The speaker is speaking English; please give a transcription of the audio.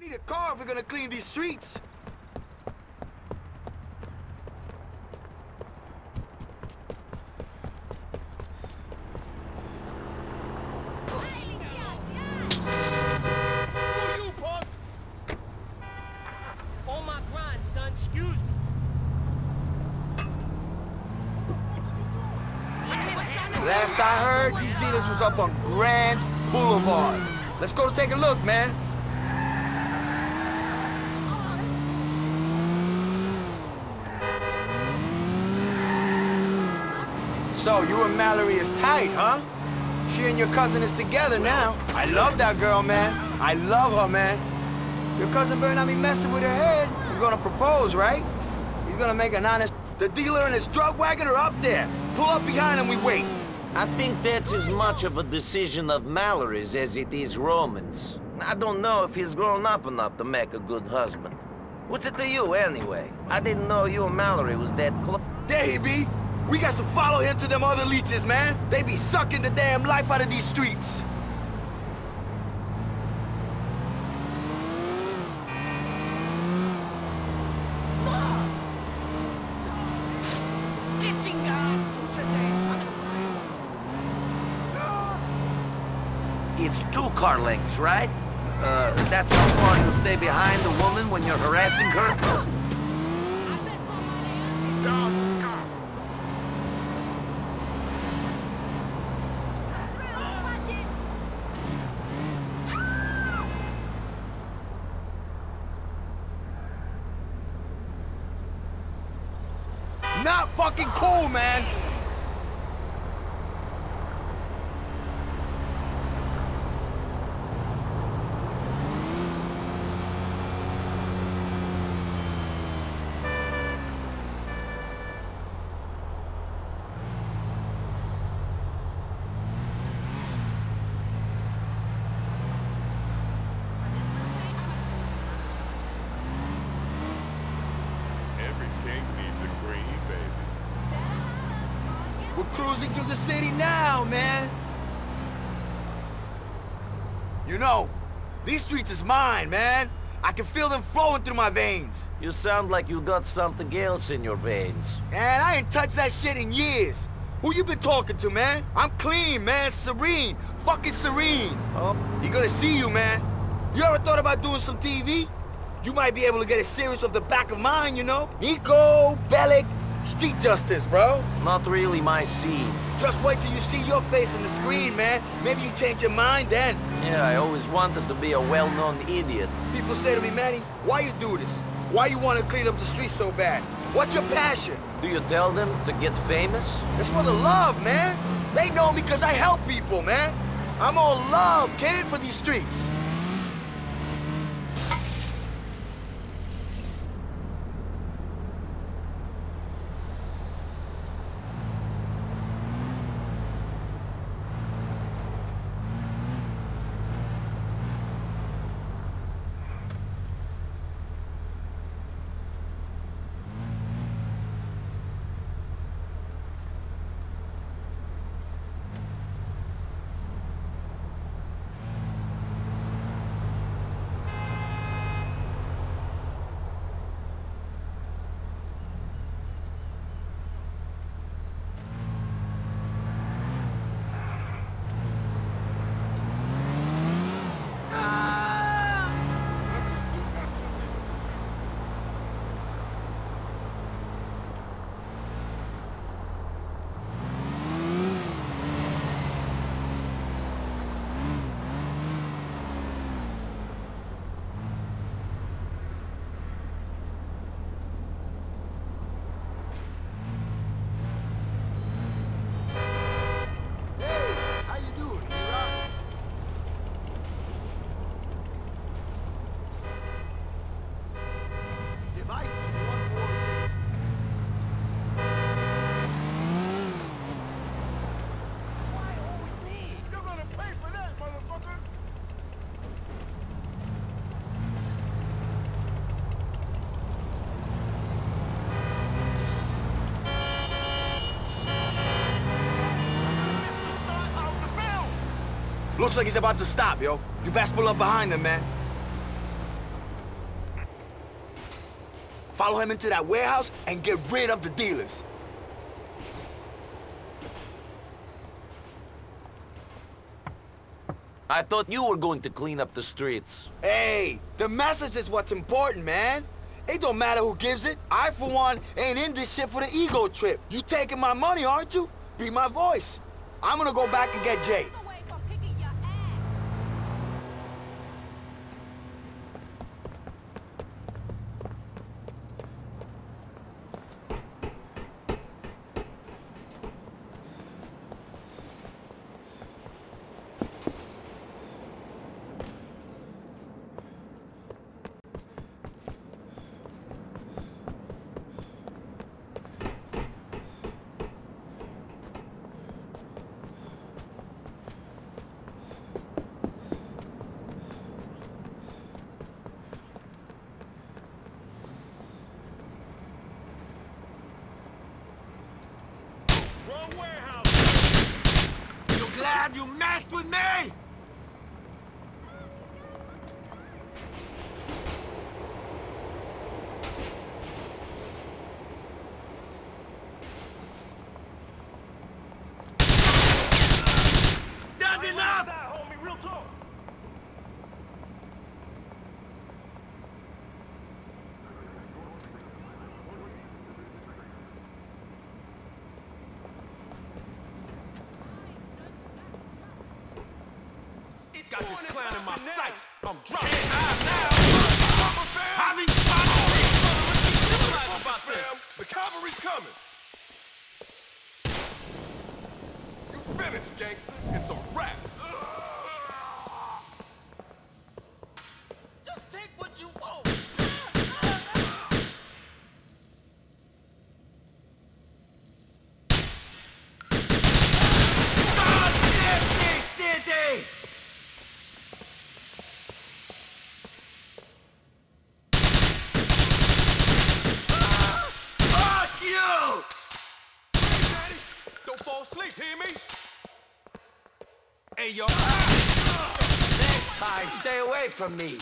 We need a car if we're gonna clean these streets. Screw you, punk! On my grind, son. Excuse me. Last I heard, these dealers was up on Grand Boulevard. Let's go take a look, man. So, you and Mallorie is tight, huh? She and your cousin is together now. I love that girl, man. I love her, man. Your cousin better not be messing with her head. You're gonna propose, right? He's gonna make an honest... The dealer and his drug wagon are up there. Pull up behind him, we wait. I think that's as much of a decision of Mallorie's as it is Roman's. I don't know if he's grown up enough to make a good husband. What's it to you, anyway? I didn't know you and Mallorie was that close. There he be. We got to follow him to them other leeches, man. They be sucking the damn life out of these streets. It's two car lengths, right? Uh, that's how far you'll stay behind the woman when you're harassing her? Not fucking cool, man. We're cruising through the city now, man. You know, these streets is mine, man. I can feel them flowing through my veins. You sound like you got something else in your veins. Man, I ain't touched that shit in years. Who you been talking to, man? I'm clean, man. Serene. Fucking serene. Oh, You gonna see you, man. You ever thought about doing some TV? You might be able to get a series of the back of mine, you know? Nico, Bellic, street justice, bro. not really my scene. Just wait till you see your face in the screen, man. Maybe you change your mind then. Yeah, I always wanted to be a well-known idiot. People say to me, Manny, why you do this? Why you want to clean up the streets so bad? What's your passion? Do you tell them to get famous? It's for the love, man. They know me because I help people, man. I'm all love, kid, for these streets. Looks like he's about to stop, yo. You best pull up behind him, man. Follow him into that warehouse and get rid of the dealers. I thought you were going to clean up the streets. Hey, the message is what's important, man. It don't matter who gives it. I, for one, ain't in this shit for the ego trip. You taking my money, aren't you? Be my voice. I'm gonna go back and get Jay. Wrong warehouse. You glad you messed with me? That's enough! That, homie, real talk. Got this clown in my sights. I'm dropping. Having fun. about this. The cavalry's coming. You finished, gangster. It's a wrap. Hear me? Hey, yo. Next time, stay away from me.